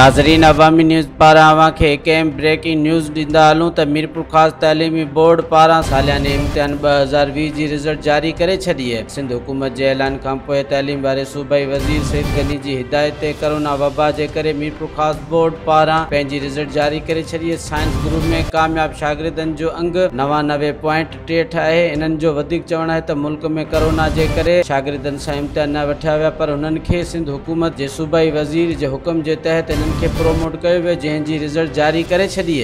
नाज़रीन, अवामी न्यूज़ पारां अव्हांखे कंहिं ब्रेकिंग न्यूज़ ॾींदा हलूं त मीरपुर ख़ासि तइलीमी बोर्ड पारां सालियाने इम्तिहान ॿ हज़ार वीह जी रिज़ल्ट जारी करे छॾी आहे। सिंध हुकूमत जे ऐलान खां पोइ तइलीम वारे सूबाई वज़ीर सईद गनी जी हिदायत करोना वबा जे करे मीरपुर ख़ासि बोर्ड पारां पंहिंजी रिज़ल्ट जारी करे छॾी आहे। साइंस ग्रुप में कामयाब शागिर्दनि जो अंग नवानवे पॉइंट टेठ आहे। इन्हनि जो वधीक चवणु आहे मुल्क में करोना जे करे शागिर्दनि सां इम्तिहान न वठिया विया, पर हुननि खे सिंध हुकूमत जे सूबाई वज़ीर जे हुकम जे तहत खे प्रोमोट वियो जंहिंजी रिज़ल्ट जारी करे छॾी